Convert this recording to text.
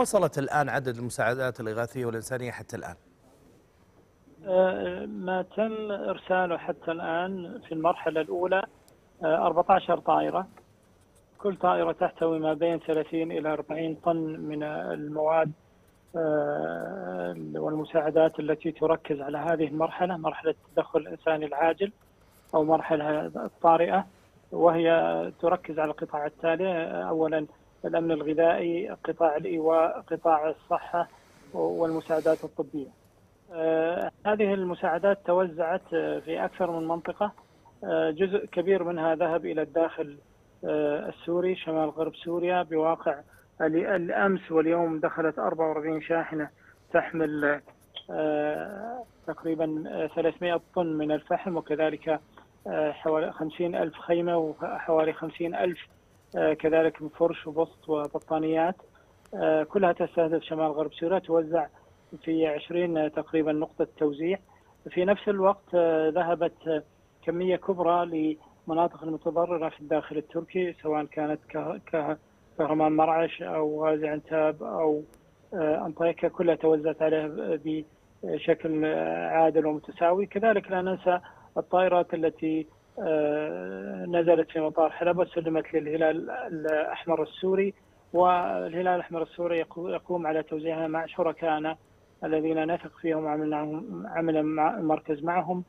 وصلت الآن عدد المساعدات الإغاثية والإنسانية حتى الآن؟ آه، ما تم إرساله حتى الآن في المرحلة الأولى آه، 14 طائرة. كل طائرة تحتوي ما بين 30 إلى 40 طن من المواد آه، والمساعدات التي تركز على هذه المرحلة مرحلة التدخل الإنساني العاجل أو مرحلة الطارئة وهي تركز على القطاع التالي. أولا الأمن الغذائي قطاع الإيواء قطاع الصحة والمساعدات الطبية. آه، هذه المساعدات توزعت آه، في أكثر من منطقة. آه، جزء كبير منها ذهب إلى الداخل السوري شمال غرب سوريا. بواقع الأمس واليوم دخلت 44 شاحنة تحمل تقريبا 300 طن من الفحم وكذلك حوالي 50 ألف خيمة وحوالي 50 ألف كذلك فرش وبسط وبطانيات. كلها تستهدف شمال غرب سوريا توزع في 20 تقريبا نقطة توزيع. في نفس الوقت آه، ذهبت آه، كمية كبرى لمناطق المتضررة في الداخل التركي سواء كانت كهرمان مرعش أو غازي عنتاب أو آه، أنطاكيا كلها توزعت عليها بشكل عادل ومتساوي. كذلك لا ننسى الطائرات التي نزلت في مطار حلب وسلمت للهلال الأحمر السوري والهلال الأحمر السوري يقوم على توزيعها مع شركائنا الذين نثق فيهم عملنا عملا مع المركز معهم.